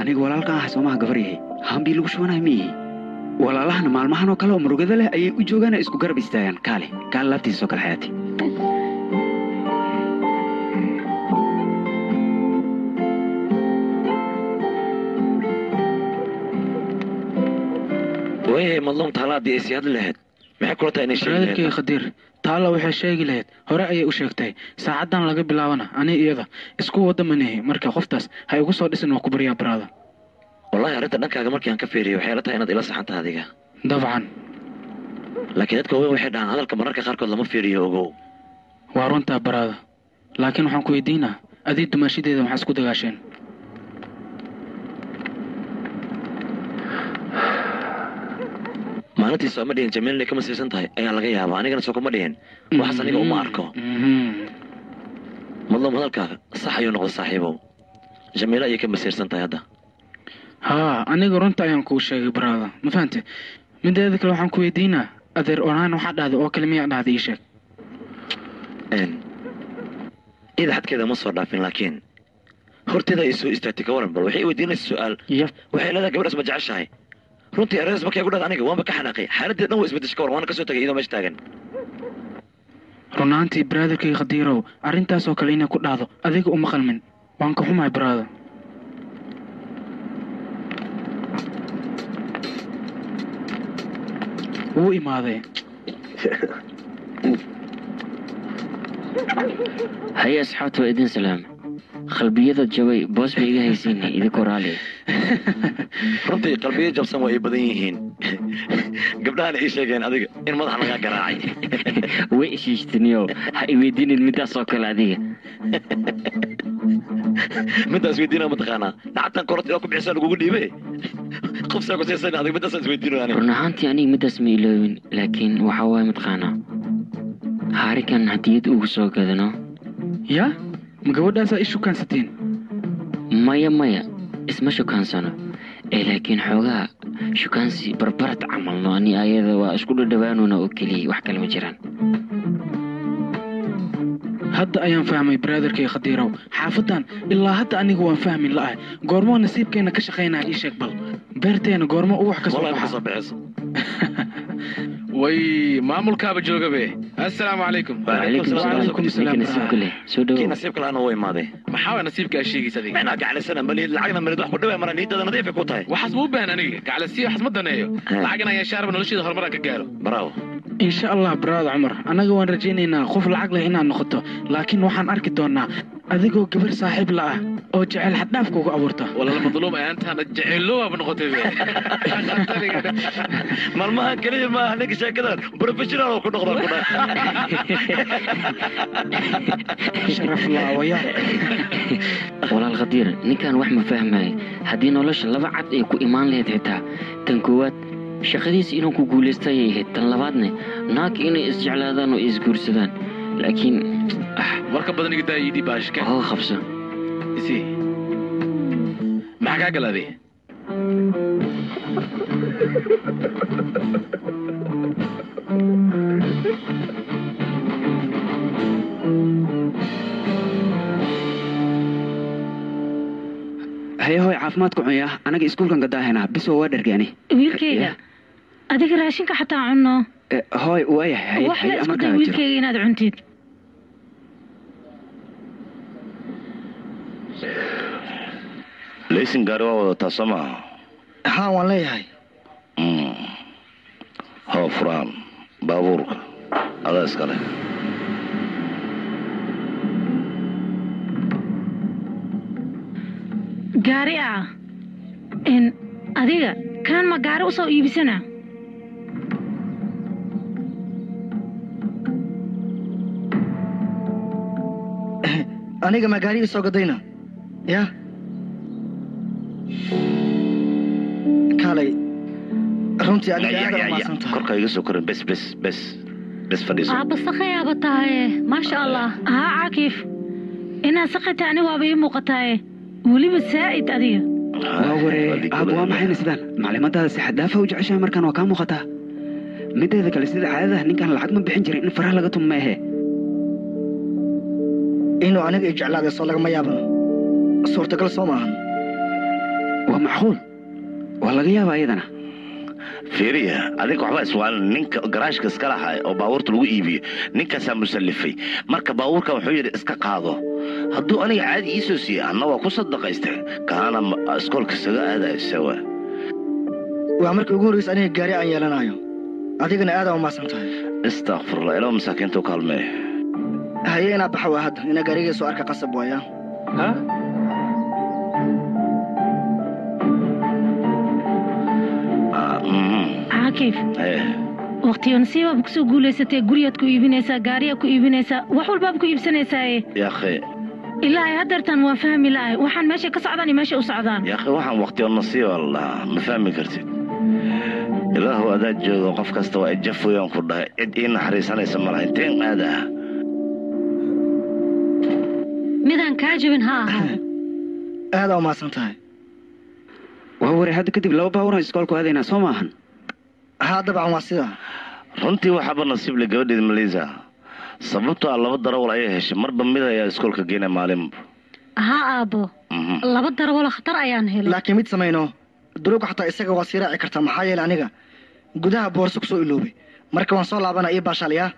aniga walaalka ah soomaha gabar yahay hambii lagu shubanayo miyihi walaalahana maalmahan oo kale oo murugada leh ayay u joogaan isku garab istaagaan kaale kaale laabtiisa oo kale xayaati wayahay madluum taala haddii ay sii hadli lahayd maxay kula tahay inay sheegi braadarkay lahayd khadiir taalla waxay sheegi lahayd hore ayay u sheegtay saacaddan laga bilaabana ani iyada isku wada manihi marka qoftaas ha igu soo dhisin waa ku baryaa baraada wallahi arrinta dhankaaga markii aan ka fiiriyay waxay la tahay inaad ila saxan tahay adiga. Dabcan. Laakiin dadka waaweyn waxay dhahaan hadalka mararka qaarkood lama fiiriyo ogow. Waa runtaa baraada. Laakiin waxaan ku weydiinaa adii dumaashadeeda maxaa isku dagaasheen maalintii sooma dhihin jamiil inay ka masiirsan tahay? Ayaa laga yaabaa. Anigana soo kuma dhihin. Waxaas aniga uma arko. Madluum hadalkaaga sax ayuu noqday saaxiibow. Jamiilo ayay ka masiirsan tahay hadda. Haa aniga runta ayaan kuu sheegay baraada ma fahante mideeda kale waxaan ku weydiinaa. Adeer onaan waxaa dhahday oo kale miyaa dhahday ii sheeg. Iyada xadkeeda ma soo dhaafin laakiin horteeda ay soo istaagtay ka waran bal waxay weydiinaysa su'aal. Waxay leedahay gabadhaas ma jeceshahay runtii eradaas markay ku dhahda aniga waanba ka xanaaqay xaaladdeeda dhan waa isbedeshay ka waran waana ka soo tagay iyadoo meesha taagan runaantii braadarkay khadiirow arrintaasoo kale inay ku dhahdo adiga uma qalmin waan ka xumahay baraada wuu imaaday haye asxaabta waa idin salaama qalbiyada jabay boos bay iga haysiin idinkoo raali runtii qalbiyo jabsan waa ay badan yihiin gabdhahana ii sheegeen adiga in madaxa lagaa garaacay way ishiishtiniyo ha i weydiinin midaasoo kale adiga midaas weydiinaa mataqaanaa lacagtan korot ilaa ku bixisaa lagugu dhiibe qofsaa ku siisan adiga midaasaan isweydiinayo aniga run ahaantii aniga midaas ma iloobin laakiin waxaa waaye mataqaanaa haarikan hadiyad ugu soo gadano yaa ma gabadhaasaa i shukaansatiin maya maya isma shukaansano ee laakiin xoogaa shukaansi barbarad camalno. Ani ayada waa isku dhadhawaanuna oo keliya wax kale ma jiraan. Hadda ayaan fahmay braadarkay khadiirow xaafadan ilaa hadda aniga waan fahmin la'ahay. Goormoo nasiibkeenna ka shaqaynaya ii sheeg bal. Beerteena goormo u wax ka soo baxa وي مامولكا بجوجابي السلام عليكم وعليكم السلام. كيف نسيبك لي شو دو. كيف نسيبك أنا وي ماضي ما حاول نسيبك اشي كيسدي أنا قاعد اسال بلي العقد ما يدوح بدو مره نيت أنا ضيف كوتا وحس مو بين أنا قاعد اسي حس مدنيو العقد يا شارب نلشي ظهر مره كقالو براو ان شاء الله براد عمر. أنا وين رجينا خوف العقل هنا نخطه لكن وحن اركي دونا adigoo gabar saaxiib la ah oo jecel xadhaafka ugu abuurta. Maalmaha keliya maaha ninka sheekadan professional oo ku noqda ku sharaf laawaya walaal khadiir ninkan wax ma fahmaayo haddii nolosha laba cad ay ku imaan lahayd xitaa tan koowaad shaqadiisa inuu ku guulaysta ayay ahayd tan labaadne naagka inay isjeclaadaan oo isguursadaan. Laakiin warka badan iga daa iidhi baashka hoo qabso. Isi. Maxaa kaa galaaday haye hooy caafimaadku cunya. Anaga iskuulkan gadaahaynaa bisoo waa dhargaani. Wiilkayga adiga raashinka xataa cunno. Hooy waayahay wiilkayga inaad cuntid laysin gaari waa wadataa soo maaha haa waan leeyahay hoo furaan baabuurka adaa iskale gaari ah n adiga kaan ma gaari u soo iibisana? Aniga ma gaari ii soo gadayna? Ya kaalay runtii adiga aad u maasan tahay korka iga soo korin bes bes bes bes fadhiiso aabba sakhayaaba tahaye maasha allah haa caakif inaad sakhayta ani waaba ii muuqataaye weliba saa'id adiga waa waree aab waa maxayna sidaan maclimadaada si xaddaafa u jeceshahay markaan waa kaa muuqataa mideeda kale sida caadadaha ninkaan lacag ma bixin jirin in faraha laga tumo maehe inuu aniga i jeclaaday soo lagama yaabano suurtagal soo maahan waa macquul waa laga yaabaa iyadana fiiriya adiga waxba iswaalin ninka garaashka iska lahay oo baabuurta lagu iibiyo ninkaasaa musallifay. Marka baabuurkan wuxuu yidhi iska qaado. Hadduu aniga caadi ii soo siiyey anna waa ku sadaqaystay. Kaana iskoolka isaga aadayo sawa waa. Markii ugu horreysa aniga gaari aan yeelanayo adigana aadaa umaasan tahay. Istakfirullah ilaa masaakiinta u kaalmee haye inaa baxa waa hadda. Inaa gaarigay soo arka qasab waaya caakif waqtiyo nasiibaad ku soo guulaysatee guriyaad ku iibinaysaa gaariyaad ku iibinaysaa wax walbaad ku iibsanaysaaye yaakhe ilaa ay haddeertaan waan fahmi la'ahay waxaan meesha ka socdaan iyo meesha u socdaan. Waxaan waqtiyo nasiiba la dhahaa ma fahmi kartid? Ilaahu adaa jooga qof kasta waa ijaf weeyaan ku dhahay. Cid ii naxariisanaysa malaha inteen aadaa midaan kaa jabin ha ahaa. Aadaa umaasan tahay. Waa waray hadda kadib laba baaburan iskoolku aadaynaa soo maahan haa dabcan waa sidaa runtii waxaaba nasiib le gabadheeda maleysa sababtoo ah laba darawal ayay heshay. Marba mid ayaa iskoolka geynaya maalinba haa aabbo. Laba darawalo khatar ayaan helay. Laakiin mid samayno. Duruuga xataa isaga waa sii raaci kartaa maxaa yeele aniga? Gudaha boorso ku soo iloobay. Marka waan soo laabana ii baashaalyaa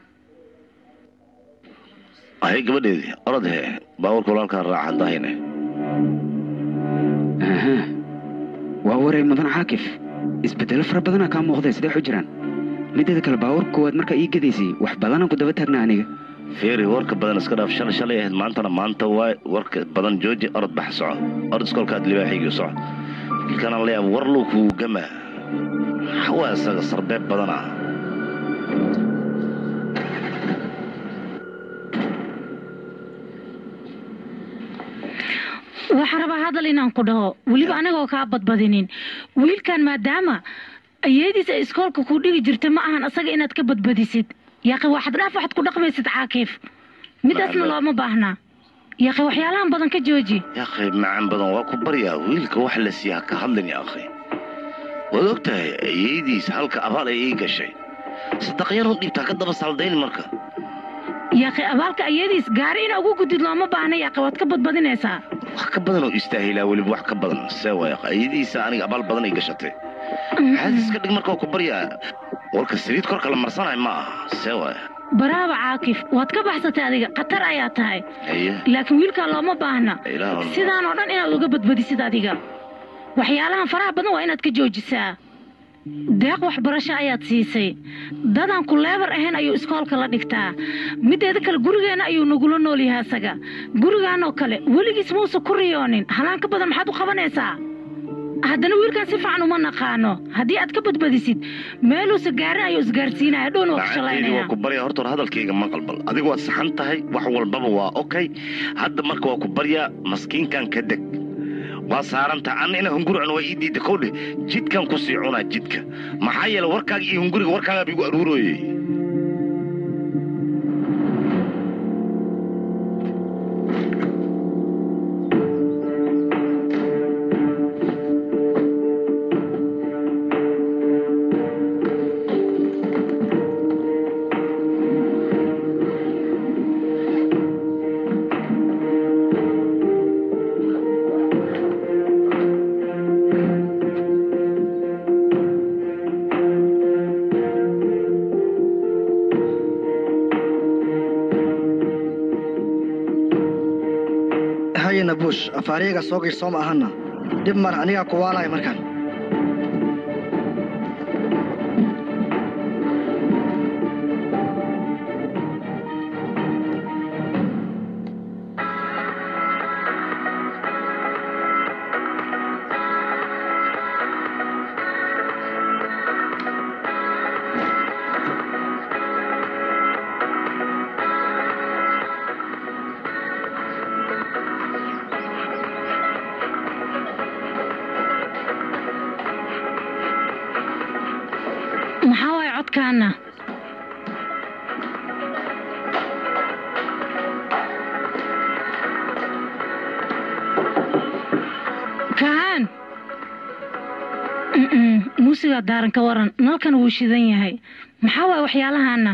ahay gabadheedii orod he baabuurka walaalkaa raaca dahayne waa waray mudan caakif isbeddelo fara badanaa kaa muuqday sidee xu jiraan mideeda kale baabuurka koowaad markaa ii gadaysay wax badanaan ku daba taagnaa aniga. Feeri warka badan iska dhaaf shalay shalay ahayd maantana maanta waay warka badan jooji orod bax soco. Orod iskoolkaad libaaxaygii soco. Ilkanaan leeyaab war luu kugu gamaa xawaa isaga sarbeeb badan ah. Waxaan rabaa hadal inaan ku dhaho. Weliba anagoo kaa badbadinin wiilkan maadaama ayadiisa iskoolka kuu dhigi jirta ma ahan asaga inaad ka badbadisid. Yaaqi waxaad dhaaf waxaad ku dhaqmaysid caakiif. Midaasna looma baahnaa yaaqi waxyaalahan badan ka jooji. Yaakhay macaan badan waa ku baryaa wiilka wax la siiyaa ka hadlin yaakhay waad og tahay ayeydiis halka abaal ay ii gashay. Sadaqyarun dhiibtaa ka daba saldayn marka yaaqi abaalka ayadiis gaari inaa ugu gudid looma baahna yaaqi waad ka badbadinaysaa. Wax ka badan oo istaahilaa weliba wax ka badan. See waa yaakhay ayadiisa aniga abaal badan ay gashatay. Xaadis ka dhig marka ku baryaa warka saliid korka la marsanayo ma aha. See waaya baraaba caakif waad ka baxsatay adiga khatar ayaa tahay. Laakiin wiilkaa looma baahna. Sidaan oo dhan inaad uga badbadisid adiga. Waxyaalahan faraha badan waa inaad ka joojisaa deeq waxbarasho ayaad siisay. Dadaan ku leebar ahayn ayuu iskoolka la dhigtaa. Mideeda kale gurigeenna ayuu nagula nool yahay asaga. Gurigaanoo kale weligiis muusa ku riyoonin. Halaan ka badan maxaad u qabanaysaa? Haddana wiilkan si fiican uma naqaano. Haddii aad ka badbadisid meeluusa gaarin ayuu isgaarsiinaya. Dhowna waa ku baryaa horta hor hadalkayga maqal bal. Adigu waad saxan tahay wax walbaba waa okay. Hadda marka waa ku baryaa maskiinkan ka deg waa saarantaha anna ina hunguricun waa ii diida kowdhe jidkan ku sii cunaa jidka. Maxaa yeele warkaaga iyo hunguriga warkaagaa bigu aruurooyey hayena buush afaariyaga soo gash soo ma ahana. Dhib mar anigaa kuwaalaya markaan Mm-mm, muusigaa daaran ka waran nalkan wuu shidan yahay. Maxaa waaya waxyaalahaana